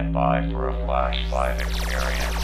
Stand by for a Flash 5 experience.